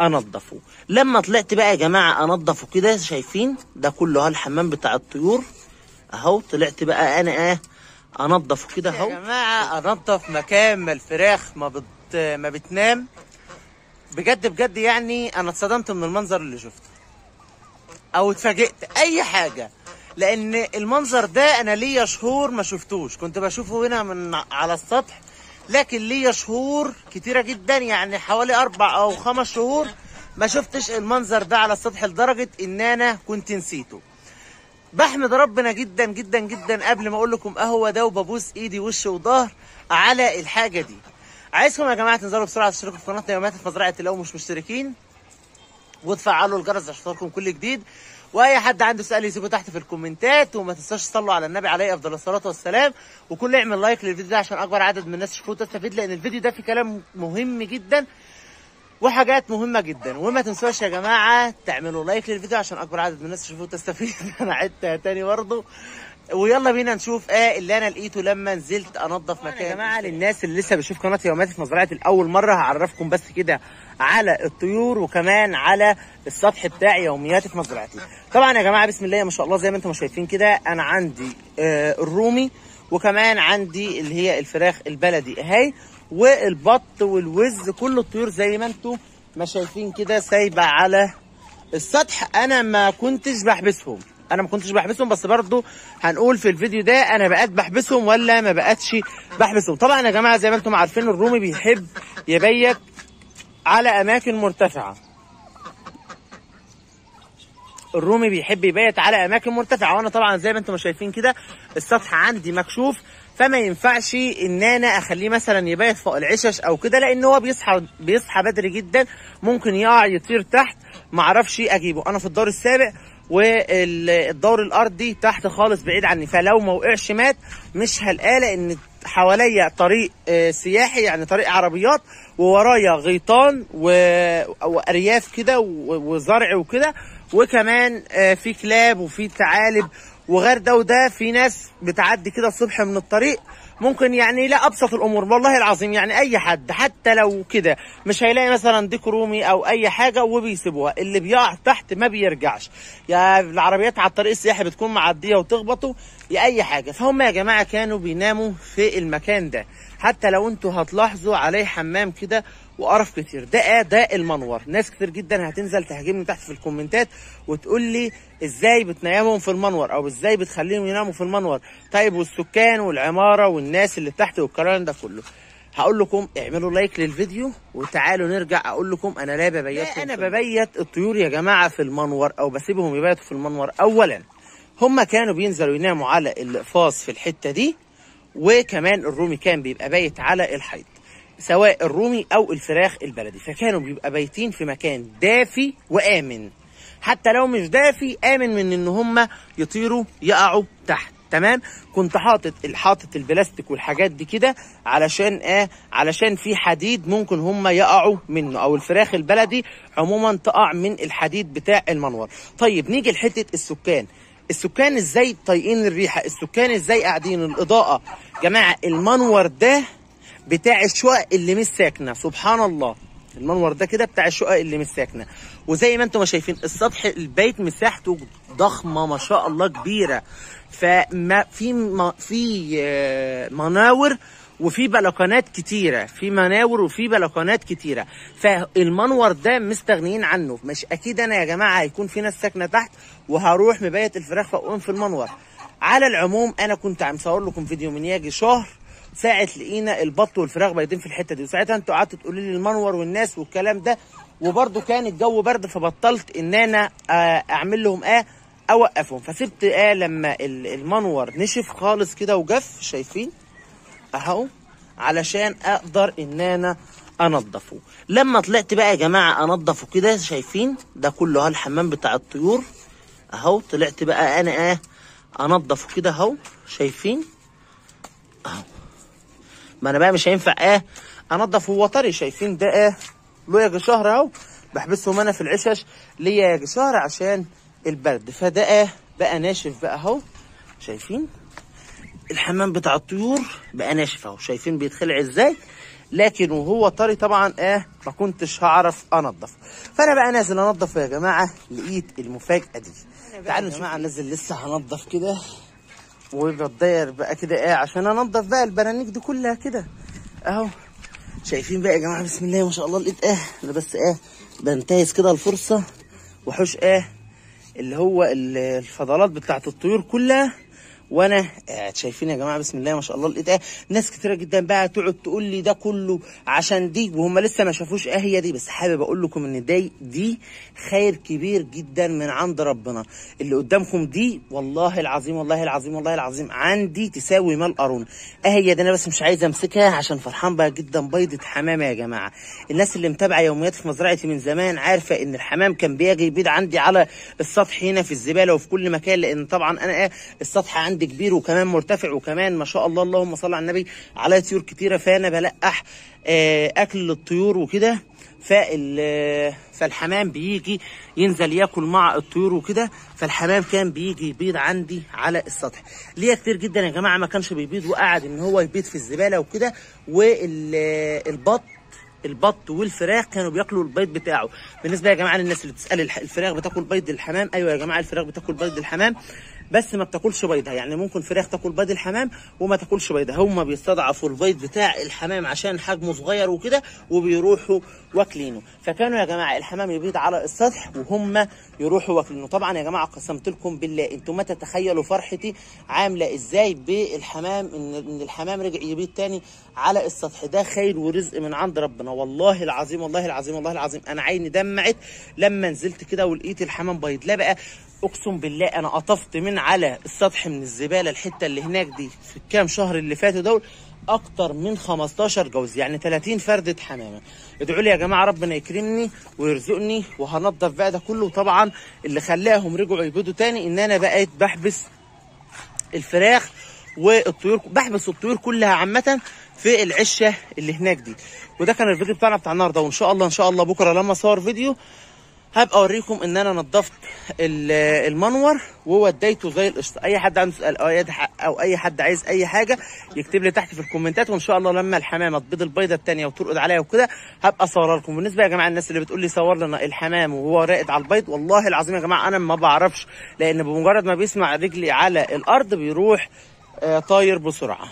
انضفه لما طلعت بقى يا جماعة انضفه كده شايفين؟ ده كله أهو الحمام بتاع الطيور. أهو طلعت بقى أنا إيه انضفه كده أهو. يا جماعة انضف مكان ما الفراخ ما بت... ما بتنام. بجد بجد يعني أنا اتصدمت من المنظر اللي شفته. أو اتفاجئت أي حاجة. لأن المنظر ده أنا ليا شهور ما شفتوش. كنت بشوفه هنا من على السطح لكن ليا شهور كتيرة جدا يعني حوالي أربع أو خمس شهور ما شفتش المنظر ده على السطح لدرجة إن أنا كنت نسيته. بحمد ربنا جدا جدا جدا قبل ما أقول لكم اهو ده وببوس إيدي وش وظهر على الحاجة دي. عايزكم يا جماعة تنزلوا بسرعة تشتركوا في قناتنا في مزرعه لو مش مشتركين. وتفعلوا الجرس عشان يوصلكم كل جديد. وأي حد عنده سؤال يسيبه تحت في الكومنتات وما تنساش تصلوا على النبي عليه أفضل الصلاة والسلام وكل يعمل like للفيديو ده عشان أكبر عدد من الناس يشوفوه وتستفيد لأن الفيديو ده فيه كلام مهم جدا وحاجات مهمة جدا. وما تنسوش يا جماعة تعملوا like للفيديو عشان أكبر عدد من الناس يشوفوه وتستفيد. أنا عدتها تاني برضه. ويلا بينا نشوف إيه اللي أنا لقيته لما نزلت انضف مكان يا جماعة للناس اللي لسه بيشوف قناة يومياتي في مزرعتي لأول مرة هعرفكم بس كده على الطيور وكمان على السطح بتاع يومياتي في مزرعتي. طبعا يا جماعة بسم الله ما شاء الله زي ما أنتم شايفين كده أنا عندي آه الرومي وكمان عندي اللي هي الفراخ البلدي أهي والبط والوز كل الطيور زي ما أنتم ما شايفين كده سايبة على السطح. أنا ما كنتش بحبسهم. أنا ما كنتش بحبسهم بس برضو هنقول في الفيديو ده أنا بقيت بحبسهم ولا ما بقتش بحبسهم. طبعا يا جماعة زي ما أنتم عارفين الرومي بيحب يبيت على أماكن مرتفعة. الرومي بيحب يبيت على أماكن مرتفعة وأنا طبعا زي ما أنتم شايفين كده السطح عندي مكشوف فما ينفعش إن أنا أخليه مثلا يبيت فوق العشش أو كده لأن هو بيصحى بيصحى بدري جدا ممكن يقع يطير تحت معرفش أجيبه. أنا في الدور السابع والدور الأرضي تحت خالص بعيد عني. فلو ما وقعش مات مش هلقاه لأن حواليا طريق سياحي يعني طريق عربيات وورايا غيطان وأرياف كده وزرع وكده وكمان في كلاب وفي ثعالب وغير ده وده. في ناس بتعدي كده الصبح من الطريق ممكن يعني لا أبسط الأمور والله العظيم يعني أي حد حتى لو كده مش هيلاقي مثلا ديك رومي أو أي حاجة وبيسيبوها اللي بيقع تحت ما بيرجعش. يا العربيات على الطريق السياحي بتكون معدية وتخبطه يا أي حاجة. فهم يا جماعة كانوا بيناموا في المكان ده. حتى لو أنتوا هتلاحظوا عليه حمام كده وقرف كتير. ده ده المنور. ناس كتير جدا هتنزل تهاجمني تحت في الكومنتات وتقول لي إزاي بتنيمهم في المنور أو إزاي بتخليهم يناموا في المنور. طيب والسكان والعمارة والناس اللي تحت والكلام ده كله. هقول لكم اعملوا لايك للفيديو وتعالوا نرجع أقول لكم أنا لا ببيتهم أنا ببيت. الطيور يا جماعة في المنور أو بسيبهم يبيتوا في المنور. اولا هم كانوا بينزلوا يناموا على الإقفاص في الحتة دي. وكمان الرومي كان بيبقى بايت على الحيط سواء الرومي أو الفراخ البلدي. فكانوا بيبقى بايتين في مكان دافي وآمن. حتى لو مش دافي آمن من إن هم يطيروا يقعوا تحت. تمام؟ كنت حاطط حاطط البلاستيك والحاجات دي كده علشان إيه علشان في حديد ممكن هم يقعوا منه أو الفراخ البلدي عموما تقع من الحديد بتاع المنور. طيب نيجي لحتة السكان. السكان إزاي طايقين الريحة؟ السكان إزاي قاعدين؟ الإضاءة. جماعة المنور ده بتاع الشقق اللي مش ساكنة. سبحان الله. المنور ده كده بتاع الشقق اللي مش ساكنة. وزي ما أنتم شايفين السطح البيت مساحته ضخمة ما شاء الله كبيرة. فما في ما في مناور وفي بلكونات كتيرة في مناور وفي بلكونات كتيرة. فالمنور ده مستغنيين عنه. مش أكيد أنا يا جماعة هيكون في ناس ساكنة تحت وهروح مبيت الفراخ فوقهم في المنور. على العموم أنا كنت عم صور لكم فيديو من ياجي شهر ساعة لقينا البط والفراخ بايتين في الحتة دي. وساعتها أنتوا قعدتوا تقولوا لي المنور والناس والكلام ده. وبرده كان الجو برد فبطلت إن أنا أعمل لهم إيه أوقفهم. فسبت إيه لما المنور نشف خالص كده وجف. شايفين؟ أهو علشان أقدر إن أنا انضفه لما طلعت بقى يا جماعة انضفه كده شايفين؟ ده كله أهو الحمام بتاع الطيور. أهو طلعت بقى أنا إيه انضفه كده أهو. شايفين؟ أهو. ما أنا بقى مش هينفع إيه انضف هو طري شايفين ده إيه له يجي شهر أهو. بحبسهم أنا في العشش ليا يجي شهر عشان البرد. فده إيه بقى ناشف بقى أهو. شايفين؟ الحمام بتاع الطيور بقى ناشف أهو. شايفين بيتخلع إزاي؟ لكن وهو طري طبعا آه ما كنتش هعرف انضف فأنا بقى نازل انضف يا جماعة لقيت المفاجأة دي. تعالوا يا جماعة نازل. لسه هنضف كده. وبتضير بقى كده إيه عشان انضف بقى البرانيك دي كلها كده. أهو. شايفين بقى يا جماعة بسم الله ما شاء الله لقيت إيه أنا بس إيه بنتهز كده الفرصة. وحوش إيه اللي هو ال- الفضلات بتاعت الطيور كلها. وأنا قاعد شايفين يا جماعة بسم الله ما شاء الله لقيت إيه ناس كتيرة جدا بقى تقعد تقول لي ده كله عشان دي وهم لسه ما شافوش إيه هي دي. بس حابب أقول لكم إن دي دي خير كبير جدا من عند ربنا. اللي قدامكم دي والله العظيم والله العظيم والله العظيم عندي تساوي مال قارون. آه هي دي أنا بس مش عايز أمسكها عشان فرحان بقى جدا بيضة حمامة يا جماعة. الناس اللي متابعة يومياتي في مزرعتي من زمان عارفة إن الحمام كان بيجي يبيض عندي على السطح هنا في الزبالة وفي كل مكان لأن طبعا أنا إيه السطح عندي كبير وكمان مرتفع وكمان ما شاء الله اللهم صل على النبي. على طيور كتيرة فانا بلقح آه، أكل للطيور وكده. فال فالحمام بيجي ينزل ياكل مع الطيور وكده. فالحمام كان بيجي يبيض عندي على السطح. ليا كتير جدا يا جماعة ما كانش بيبيض وقعد إن هو يبيض في الزبالة وكده. والبط البط والفراخ كانوا بياكلوا البيض بتاعه. بالنسبة يا جماعة للناس اللي بتسأل الفراخ بتاكل بيض الحمام؟ أيوه يا جماعة الفراخ بتاكل بيض الحمام. بس ما بتاكلش بيضها يعني ممكن فراخ تاكل بيض الحمام وما تاكلش بيضها هم بيستضعفوا البيض بتاع الحمام عشان حجمه صغير وكده وبيروحوا واكلينه. فكانوا يا جماعة الحمام يبيض على السطح وهم يروحوا واكلينه. طبعا يا جماعة قسمت لكم بالله أنتم ما تتخيلوا فرحتي عاملة إزاي بالحمام ان إن الحمام رجع يبيض تاني على السطح. ده خير ورزق من عند ربنا. والله العظيم والله العظيم والله العظيم. أنا عيني دمعت لما نزلت كده ولقيت الحمام بيض. لا بقى اقسم بالله أنا قطفت من على السطح من الزبالة الحتة اللي هناك دي في الكام شهر اللي فاتوا دول أكتر من 15 جوز يعني 30 فرده حمامة. ادعوا لي يا جماعة ربنا يكرمني ويرزقني وهنضف بقى ده كله. طبعا اللي خلاهم رجعوا يبيضوا تاني إن أنا بقيت بحبس الفراخ والطيور بحبس الطيور كلها عامة في العشة اللي هناك دي. وده كان الفيديو بتاعنا بتاع النهارده وإن شاء الله إن شاء الله بكرة لما اصور فيديو هبقى اوريكم ان أنا نظفت ال- المنور ووديته زي القشطة. اي حد عنده سؤال أو اي أو اي حد عايز اي حاجة يكتب لي تحت في الكومنتات وان شاء الله لما الحمامة تبيض البيضة الثانية وترقد عليها وكده هبقى اصورها لكم. بالنسبة يا جماعة الناس اللي بتقول لي صور لنا الحمام وهو راقد على البيض والله العظيم يا جماعة أنا ما بعرفش لأن بمجرد ما بيسمع رجلي على الأرض بيروح آه، طاير بسرعة.